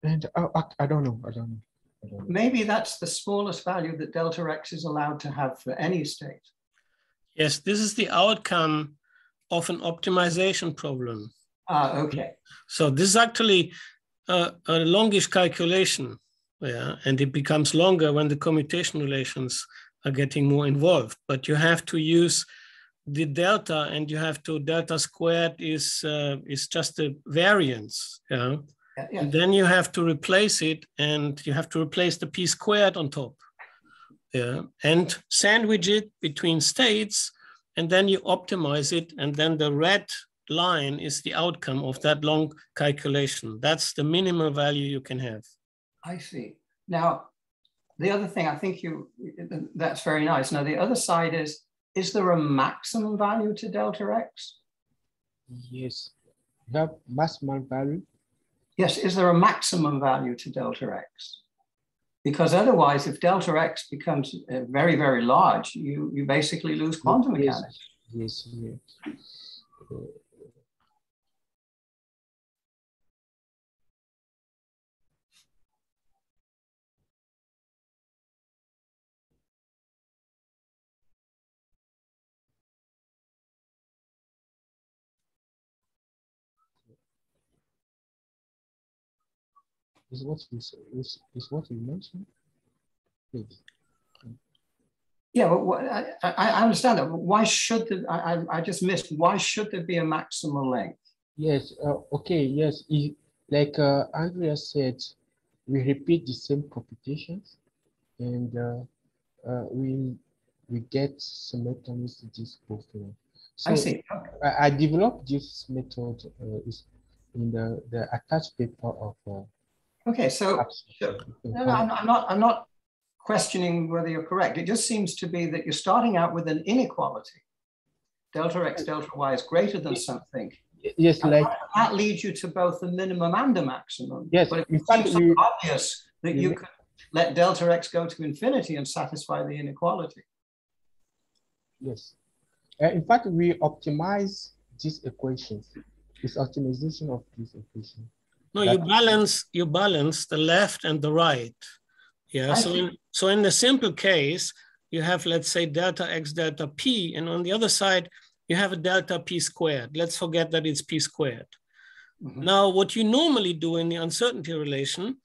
and I, I, I don't know. I don't know. I don't know. Maybe that's the smallest value that delta x is allowed to have for any state. Yes, this is the outcome of an optimization problem. Ah, okay. So this is actually a, a longish calculation, yeah, and it becomes longer when the commutation relations are getting more involved. But you have to use the delta, and you have to delta squared is uh, is just a variance, yeah. Yeah, yeah. And then you have to replace it, and you have to replace the p squared on top, yeah, and sandwich it between states, and then you optimize it, and then the red line is the outcome of that long calculation. That's the minimal value you can have. I see. Now, the other thing I think you, that's very nice. Now, the other side is, is there a maximum value to delta x? Yes. You have maximum value. Yes, is there a maximum value to delta x? Because otherwise, if delta x becomes uh, very, very large, you, you basically lose quantum Yes. mechanics. Yes. yes. Is what you say, is, is what you mentioned? Please. Yeah, but what, I, I understand that. Why should the, I, I- just missed, why should there be a maximum length? Yes, uh, okay, yes. i- like uh, Andrea said, we repeat the same computations and uh, uh, we we get simultaneous profile. So I see. Okay. I, I developed this method uh, is in the, the attached paper of uh, Okay, so. You can No, no, I'm, I'm not, I'm not questioning whether you're correct. It just seems to be that you're starting out with an inequality. Delta x, delta y is greater than something. Yes, And like, that- leads you to both the minimum and the maximum. Yes, But it seems so we- obvious that you we- could let delta x go to infinity and satisfy the inequality. yes. Uh, in fact, we optimize these equations. It's optimization of these equations. No, you balance you balance the left and the right. Yeah. I So in so in the simple case, you have let's say delta x delta p, and on the other side you have a delta p squared. Let's forget that it's p squared. Mhm. Now, what you normally do in the uncertainty relation,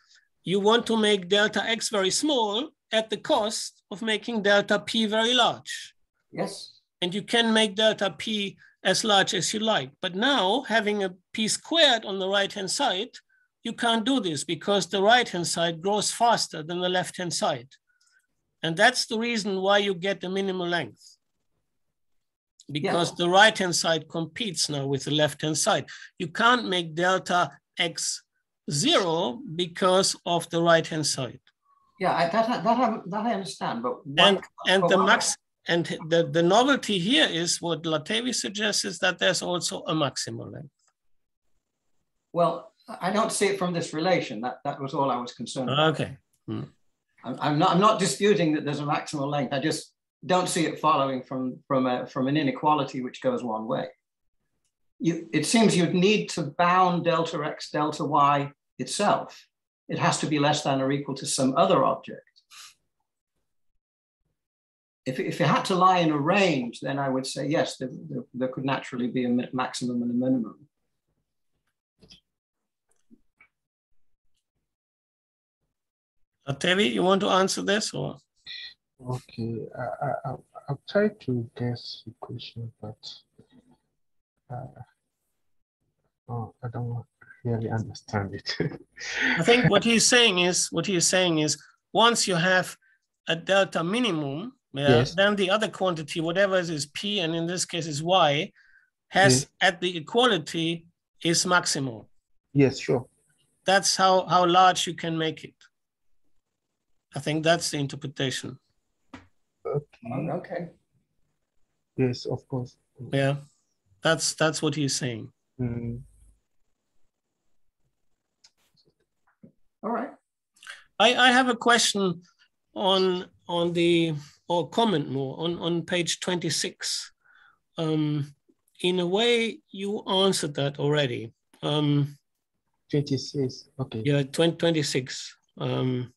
you want to make delta x very small at the cost of making delta P very large. Yes. And you can make delta P as large as you like. But now having a P squared on the right-hand side, you can't do this because the right-hand side grows faster than the left-hand side. And that's the reason why you get the minimal length. Because yeah. the right-hand side competes now with the left-hand side. You can't make delta x zero because of the right-hand side. Yeah, I, that, that, that I understand, but and and the max and the, the novelty here is what Latévi suggests is that there's also a maximal length. Well, I don't see it from this relation. That that was all I was concerned about. Okay. Hmm. I'm, I'm not I'm not disputing that there's a maximal length. I just don't see it following from from a from an inequality which goes one way. You, it seems you'd need to bound delta x delta y itself. It has to be less than or equal to some other object. If, if it had to lie in a range, then I would say yes, there, there, there could naturally be a maximum and a minimum. Tevi, you want to answer this or? Okay, I, I, I'll try to guess the question, but uh, oh, I don't really understand it. I think what he's saying is, what he's saying is, once you have a delta minimum, yes. then the other quantity, whatever is p, and in this case is y, has yes. at the equality is maximal. Yes, sure. That's how, how large you can make it. I think that's the interpretation. Okay. Okay. Yes, of course. Yeah, that's that's what he's saying. Mm. All right. I, I have a question on on the or comment more on on page 26. Um, in a way, you answered that already. Um, 26. Okay. Yeah, 20, 26. Um,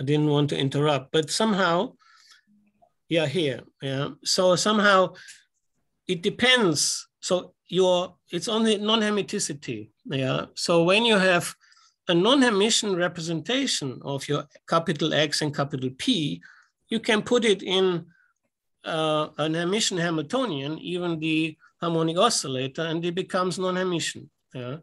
I didn't want to interrupt, but somehow, yeah, here, yeah. So somehow it depends. So your it's on the non-hermiticity, yeah. So when you have a non-Hermitian representation of your capital X and capital P, you can put it in uh, an Hermitian Hamiltonian, even the harmonic oscillator, and it becomes non-Hermitian. Yeah?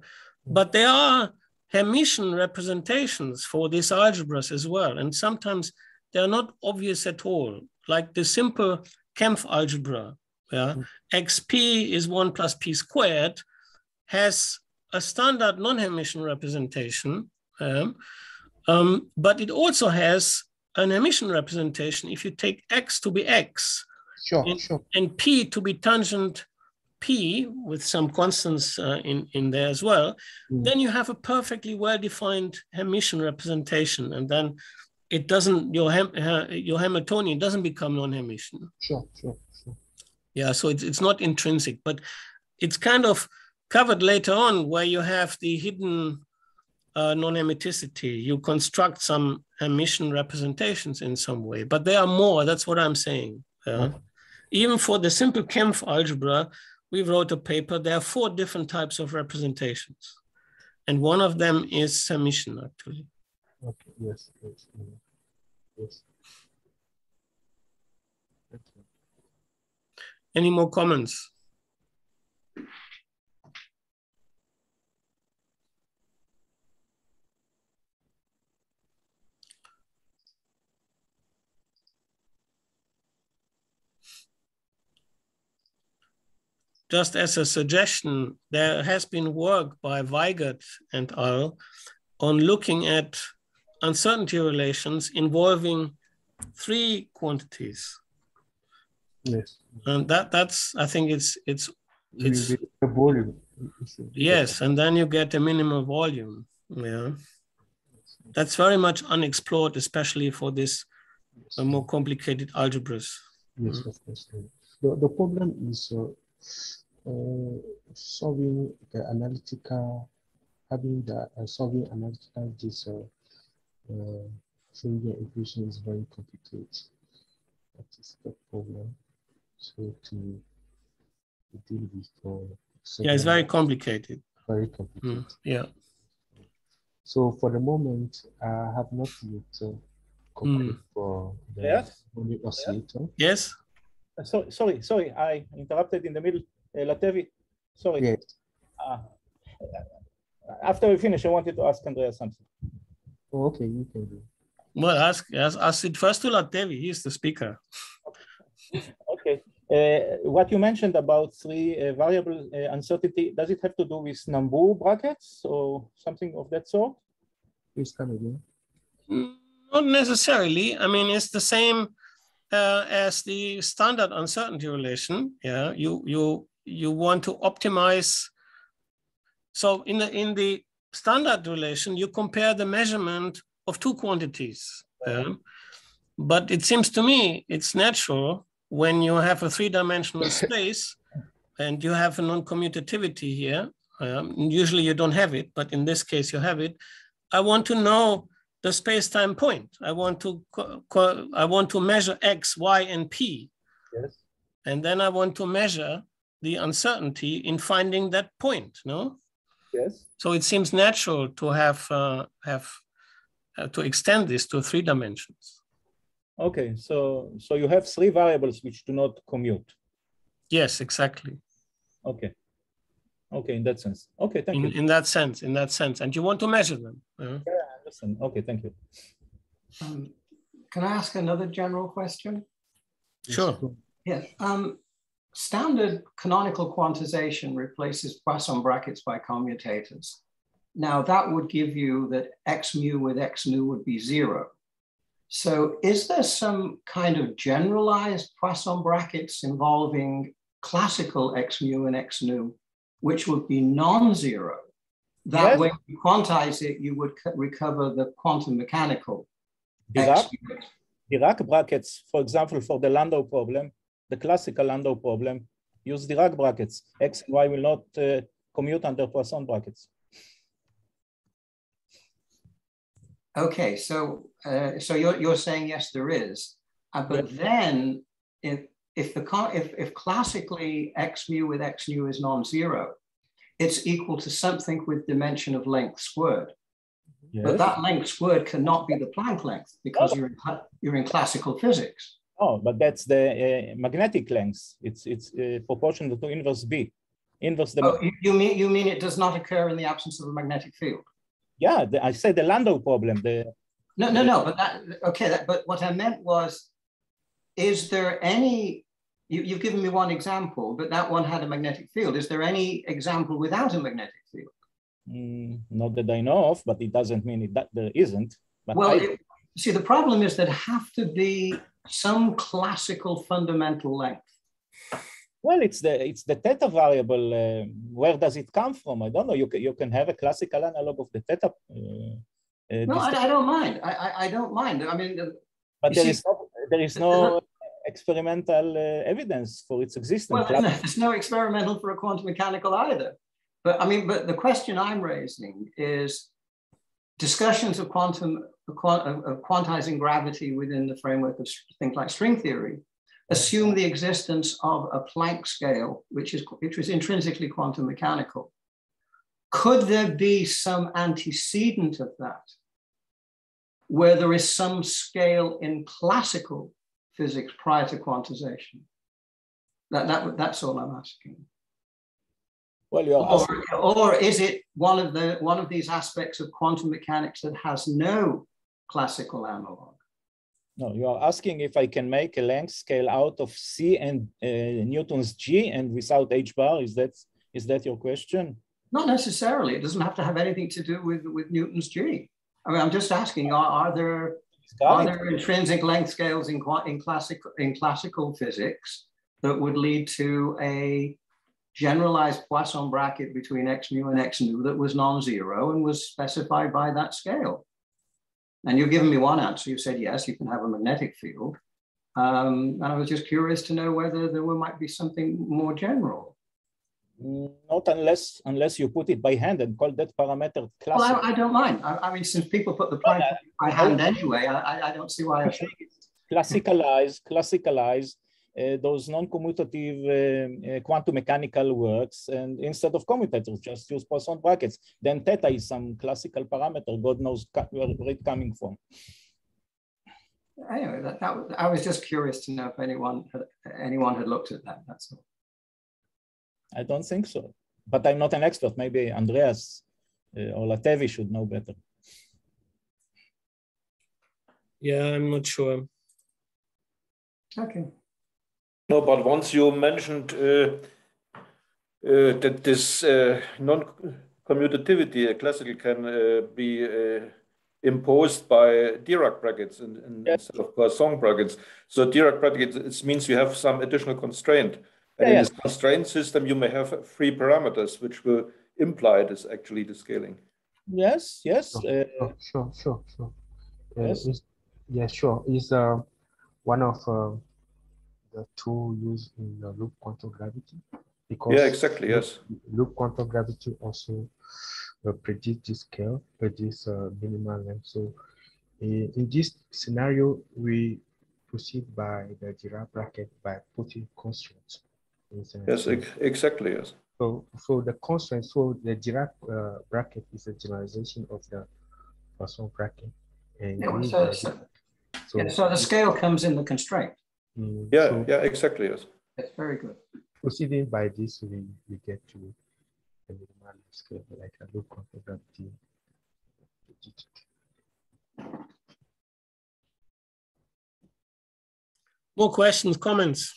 But there are Hermitian representations for these algebras as well. And sometimes they're not obvious at all, like the simple Kempf algebra. Yeah? Mm. xp is 1 plus p squared, has a standard non-Hermitian representation, um, um, but it also has an Hermitian representation if you take x to be x sure, and, sure. and p to be tangent P with some constants uh, in, in there as well, mm. then you have a perfectly well-defined Hermitian representation. And then it doesn't, your, hem, uh, your Hamiltonian doesn't become non-Hermitian. Sure, sure, sure. Yeah, so it's, it's not intrinsic, but it's kind of covered later on where you have the hidden uh, non-hermiticity. You construct some Hermitian representations in some way, but there are more, that's what I'm saying. Mm. Even for the simple Kempf algebra, we wrote a paper. There are four different types of representations. And one of them is Hermitian, actually. Okay, yes, yes, yes. Any more comments? Just as a suggestion, there has been work by Weigert and al. on looking at uncertainty relations involving three quantities. Yes. And that that's I think it's it's it's the volume. Yes, and then you get a minimal volume. Yeah. That's very much unexplored, especially for this uh, more complicated algebras. Yes, mm. of course. The, the problem is uh, solving the analytical, having the uh, solving analytical this uh, uh, Schrodinger equation is very complicated. That is the problem. So to, to deal with. Uh, yeah, it's very complicated. Very complicated. Mm, yeah. So for the moment, I have not yet uh, concluded for the Yes. harmonic oscillator. Yes. Uh, sorry, sorry, sorry. I interrupted in the middle. Uh, Latévi, sorry. Yes. Uh, after we finish, I wanted to ask Andrea something. Oh, okay, you can do. Well, ask, ask, ask it first to Latévi. He's the speaker. Okay. Uh, what you mentioned about three uh, variable uh, uncertainty, does it have to do with Nambu brackets or something of that sort? Please come again. Not necessarily. I mean, it's the same uh, as the standard uncertainty relation. Yeah, you you you want to optimize. So in the in the standard relation, you compare the measurement of two quantities. yeah. But it seems to me it's natural when you have a three-dimensional space and you have a non-commutativity here. um, usually you don't have it, but in this case you have it. I want to know the space-time point. I want to I want to measure x, y, and p, Yes. and then I want to measure the uncertainty in finding that point. No, Yes. so it seems natural to have uh, have uh, to extend this to three dimensions. Okay, so so you have three variables which do not commute. Yes, exactly. Okay. Okay, in that sense. Okay, thank In, you. in that sense, in that sense, and you want to measure them. uh, I understand. Okay, thank you. Um, can I ask another general question? Sure. Yes. Um, standard canonical quantization replaces Poisson brackets by commutators. Now that would give you that x mu with x nu would be zero. So is there some kind of generalized Poisson brackets involving classical x mu and x nu, which would be non-zero? That Yes. way, when you quantize it, you would co- recover the quantum mechanical Dirac. Dirac brackets, for example, for the Landau problem, the classical Landau problem, use Dirac brackets. X and Y will not uh, commute under Poisson brackets. Okay, so uh, so you're you're saying yes, there is, uh, but then if if the if if classically x mu with x nu is non-zero, it's equal to something with dimension of length squared. But that length squared cannot be the Planck length because you're in you're in classical physics. Oh, but that's the uh, magnetic length. It's it's uh, proportional to inverse B. Inverse the Oh, you, you mean you mean it does not occur in the absence of a magnetic field? yeah. The, I said the Landau problem. The No, no, no. But that okay. That, but what I meant was, is there any? You, you've given me one example, but that one had a magnetic field. Is there any example without a magnetic field? mm, not that I know of, but it doesn't mean it, that there isn't. But Well, I, it, see, the problem is there have to be some classical fundamental length. well, it's the it's the theta variable. Uh, where does it come from? I don't know. You can you can have a classical analog of the theta. Uh, uh, No, I, I don't mind. I, I, I don't mind. I mean, but there see- is no there is no experimental uh, evidence for its existence. well, Cla- there's no experimental for a quantum mechanical either. But I mean, but the question I'm raising is discussions of quantum of quan- of of quantizing gravity within the framework of things like string theory assume the existence of a Planck scale, which is which was intrinsically quantum mechanical. Could there be some antecedent of that, where there is some scale in classical physics prior to quantization? That, that, that's all I'm asking. well, you're Or, asking, or is it one of the one of these aspects of quantum mechanics that has no classical analog? no, you are asking if I can make a length scale out of C and uh, Newton's G and without H bar. Is that is that your question? Not necessarily. It doesn't have to have anything to do with, with Newton's G. I mean, I'm just asking: Are, are there are there intrinsic length scales in in classic in classical physics that would lead to a generalized Poisson bracket between x mu and x nu that was non-zero and was specified by that scale? And you've given me one answer. You said yes, you can have a magnetic field. Um, and I was just curious to know whether there might be something more general. Not unless unless you put it by hand and call that parameter Well. I, I don't mind. I, I mean, since people put the Planck by hand anyway, I, I- don't see why I should. classicalize, classicalize uh, those non-commutative uh, uh, quantum mechanical works, and instead of commutators, just use Poisson brackets. Then theta is some classical parameter, God knows where, where it's coming from. Anyway, that, that, I was just curious to know if anyone had, anyone had looked at that, that's all. I don't think so, but I'm not an expert. Maybe Andreas uh, or Latévi should know better. Yeah, I'm not sure. Okay. No, but once you mentioned uh, uh, that this uh, non-commutativity uh, classical can uh, be uh, imposed by Dirac brackets in, in yes. instead of Poisson brackets. So Dirac brackets it means you have some additional constraint. And yeah, in this constraint system, you may have three parameters which will imply this actually the scaling. Yes, yes. Sure, sure, sure, sure. Yes. yeah, sure. Is uh, one of the two used in the loop quantum gravity because yeah exactly yes loop quantum gravity also uh, predict this scale predict uh, minimal length so in, in this scenario we proceed by the Dirac bracket by putting constraints yes exactly yes so so the constraint so the Dirac uh, bracket is a generalization of the Poisson bracket and yeah, so, so, so, yeah, so the scale comes in the constraint Mm, yeah, so yeah, exactly. Yes. That's very good. Proceeding by this, we, we get to a minimal scale, like a low conformity. More questions, comments?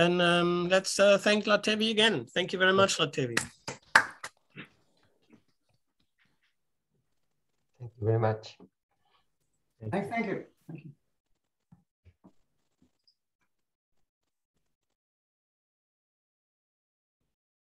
Then um, let's uh, thank Latévi again. Thank you very much, Latévi. Thank you very much. Thank you. Thank you.